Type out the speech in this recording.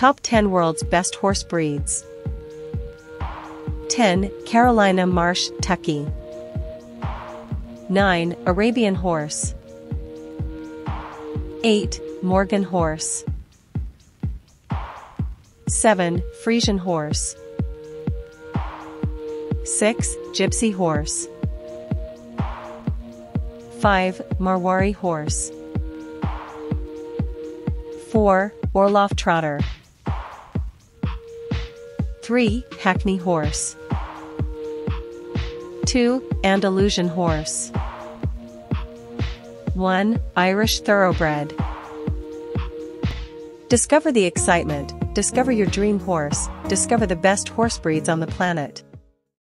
Top 10 World's Best Horse Breeds. 10. Carolina Marsh Tacky. 9. Arabian Horse. 8. Morgan Horse. 7. Friesian Horse. 6. Gypsy Horse. 5. Marwari Horse. 4. Orloff Trotter. 3. Hackney Horse. 2. Andalusian Horse. 1. Irish Thoroughbred. Discover the excitement, discover your dream horse, discover the best horse breeds on the planet.